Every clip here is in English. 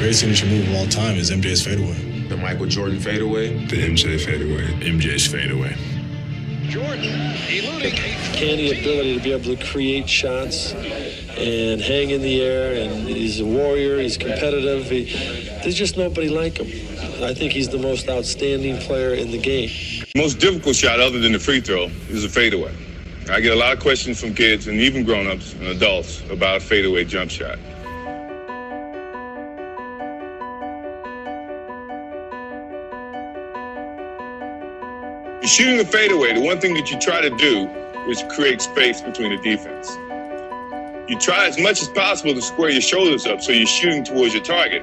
greatest signature move of all time is MJ's fadeaway. The Michael Jordan fadeaway. The MJ fadeaway. MJ's fadeaway. Jordan eluding Canny ability to be able to create shots and hang in the air, and he's a warrior. He's competitive. He, there's just nobody like him. I think he's the most outstanding player in the game. Most difficult shot, other than the free throw, is a fadeaway. I get a lot of questions from kids and even grown-ups and adults about a fadeaway jump shot. Shooting a fadeaway. The one thing that you try to do is create space between the defense. You try as much as possible to square your shoulders up so you're shooting towards your target.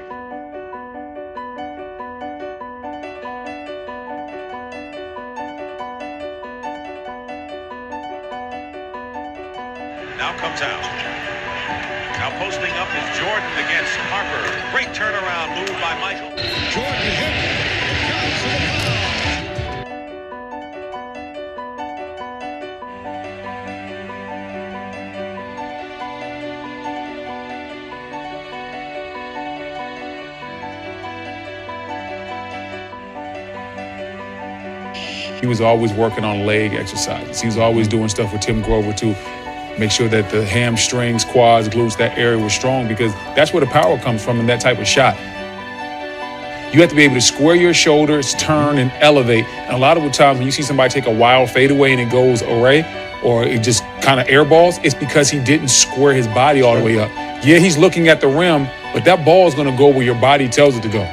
now comes out. Now posting up is Jordan against Harper. Great turnaround move by Michael. Jordan hit. He was always working on leg exercises. He was always doing stuff with Tim Grover to make sure that the hamstrings, quads, glutes, that area was strong because that's where the power comes from in that type of shot. You have to be able to square your shoulders, turn, and elevate. And a lot of the times when you see somebody take a wild fadeaway and it goes away, or it just kind of airballs, it's because he didn't square his body all the way up. Yeah, he's looking at the rim, but that ball is going to go where your body tells it to go.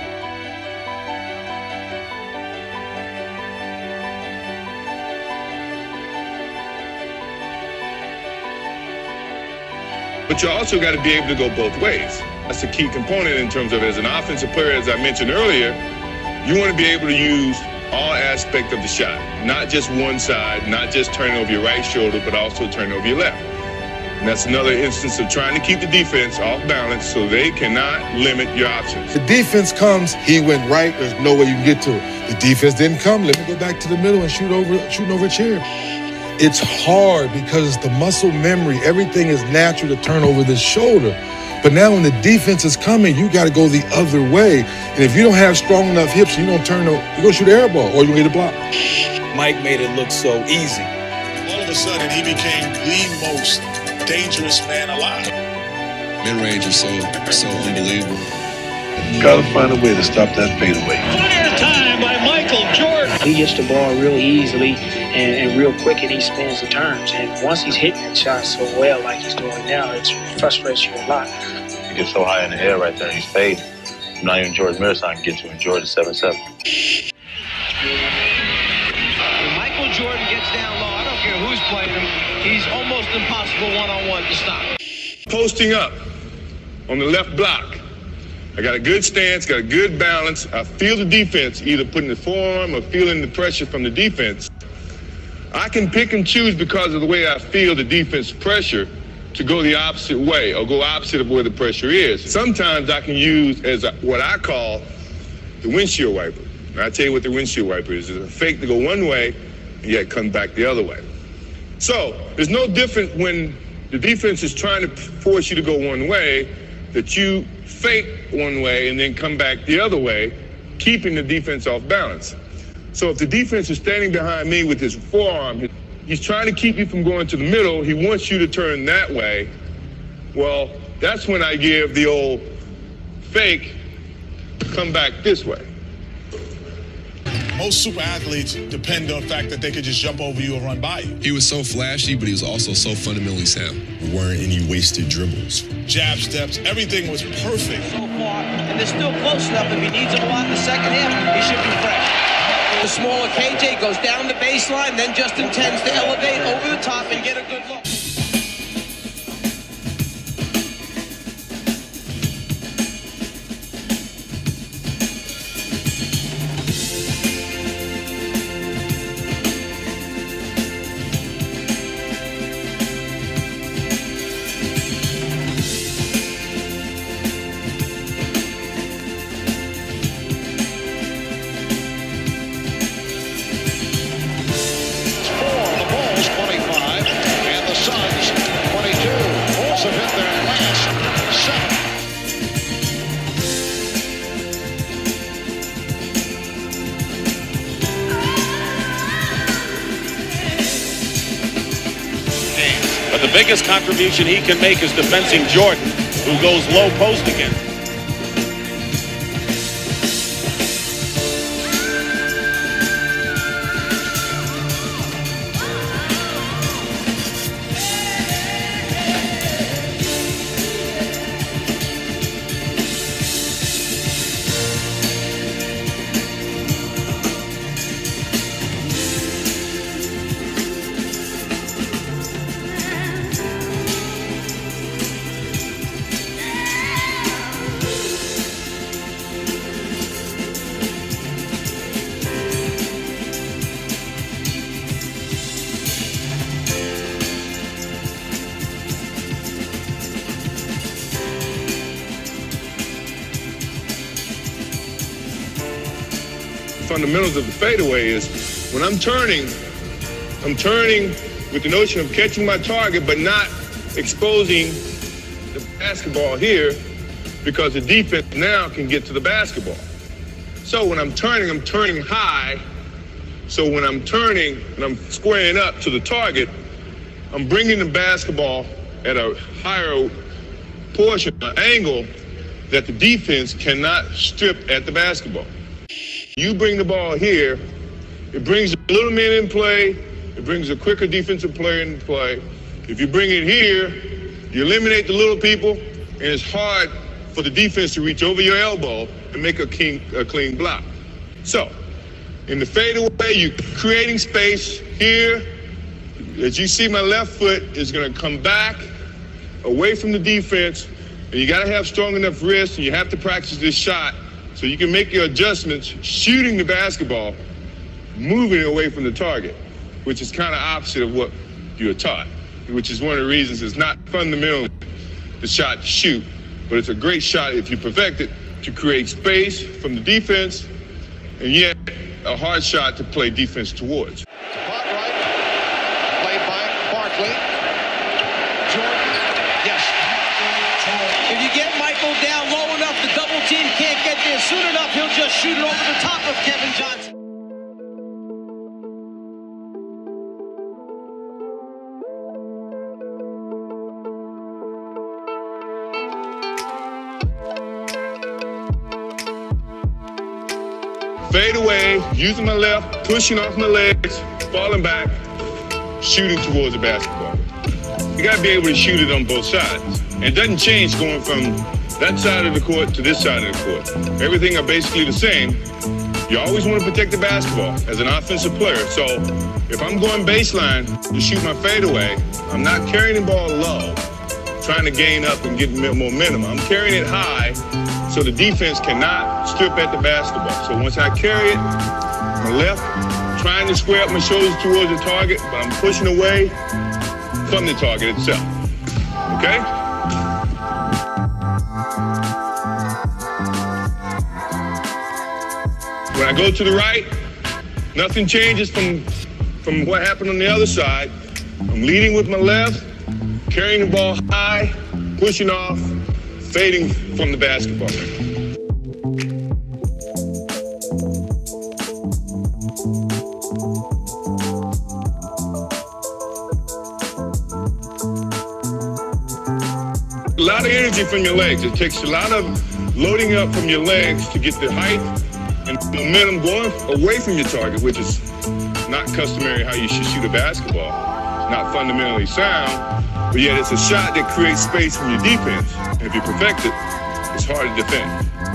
But you also got to be able to go both ways. That's a key component in terms of as an offensive player, as I mentioned earlier, you want to be able to use all aspect of the shot, not just one side, not just turning over your right shoulder, but also turning over your left. And that's another instance of trying to keep the defense off balance so they cannot limit your options. The defense comes, he went right, there's no way you can get to it. The defense didn't come, let me go back to the middle and shoot over shooting over a chair. It's hard because the muscle memory, everything is natural to turn over the shoulder. But now when the defense is coming, you got to go the other way. And if you don't have strong enough hips, you don't turn, you're going to shoot an air ball or you're going to get a block. Mike made it look so easy. All of a sudden, he became the most dangerous man alive. Mid range is so so unbelievable. Got to find a way to stop that fadeaway. Fire time by Michael Jordan. He gets the ball real easily and, and real quick, and he spins the turns. And once he's hitting that shot so well, like he's doing now, it frustrates you a lot. He gets so high in the air right there, he's fading. Not even George Muresan can get to enjoy the 7 7. Michael Jordan gets down low, I don't care who's playing him, he's almost impossible one on one to stop. Posting up on the left block. I got a good stance, got a good balance. I feel the defense, either putting the forearm or feeling the pressure from the defense. I can pick and choose because of the way I feel the defense pressure to go the opposite way or go opposite of where the pressure is. Sometimes I can use as a, what I call the windshield wiper. And I tell you what the windshield wiper is. It's a fake to go one way and yet come back the other way. So there's no different when the defense is trying to force you to go one way that you fake one way and then come back the other way, keeping the defense off balance. So if the defense is standing behind me with his forearm, he's trying to keep you from going to the middle. He wants you to turn that way. Well, that's when I give the old fake, come back this way. Most super athletes depend on the fact that they could just jump over you and run by you. He was so flashy, but he was also so fundamentally sound. There weren't any wasted dribbles. Jab steps, everything was perfect. So far, and they're still close enough. If he needs a lot in the second half, he should be fresh. The smaller KJ goes down the baseline, then just intends to elevate over the top and get a good look. Biggest contribution he can make is defending Jordan, who goes low post again. Fundamentals of the fadeaway is when I'm turning, I'm turning with the notion of catching my target, but not exposing the basketball here because the defense now can get to the basketball. So when I'm turning, I'm turning high. So when I'm turning and I'm squaring up to the target, I'm bringing the basketball at a higher portion, an angle that the defense cannot strip at the basketball. You bring the ball here, it brings a little man in play, it brings a quicker defensive player in play. If you bring it here, you eliminate the little people, and it's hard for the defense to reach over your elbow and make a clean, a clean block. So, in the fadeaway, you're creating space here. As you see, my left foot is going to come back away from the defense, and you got to have strong enough wrists, and you have to practice this shot so you can make your adjustments shooting the basketball, moving it away from the target, which is kind of opposite of what you're taught, which is one of the reasons it's not fundamentally the shot to shoot, but it's a great shot if you perfect it to create space from the defense, and yet a hard shot to play defense towards. Spot right. Played by Barkley. Jordan. Yes. If you get Michael down low enough, the double team can't get there soon enough. He'll just shoot it over the top of Kevin Johnson. Fade away, using my left, pushing off my legs, falling back, shooting towards the basketball. You gotta be able to shoot it on both sides. And it doesn't change going from that side of the court to this side of the court. Everything are basically the same. You always want to protect the basketball as an offensive player. So if I'm going baseline to shoot my fadeaway, I'm not carrying the ball low, trying to gain up and get momentum. I'm carrying it high so the defense cannot strip at the basketball. So once I carry it, my left, trying to square up my shoulders towards the target, but I'm pushing away from the target itself. Okay? When I go to the right, nothing changes from, from what happened on the other side. I'm leading with my left, carrying the ball high, pushing off, fading from the basketball. A lot of energy from your legs. It takes a lot of loading up from your legs to get the height momentum going away from your target, which is not customary how you should shoot a basketball. Not fundamentally sound, but yet it's a shot that creates space from your defense. And if you perfect it, it's hard to defend.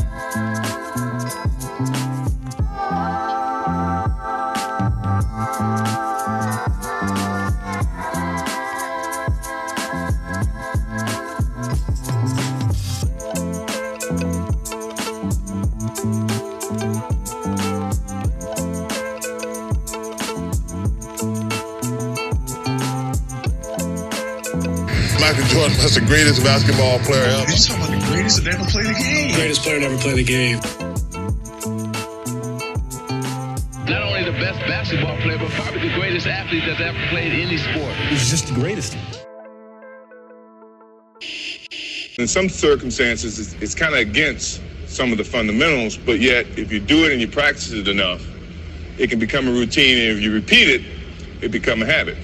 Michael Jordan was the greatest basketball player ever. You talking about the greatest that ever played the game? Greatest player to ever play the game. Not only the best basketball player, but probably the greatest athlete that's ever played any sport. He's just the greatest. In some circumstances, it's, it's kind of against some of the fundamentals, but yet if you do it and you practice it enough, it can become a routine, and if you repeat it, it become a habit.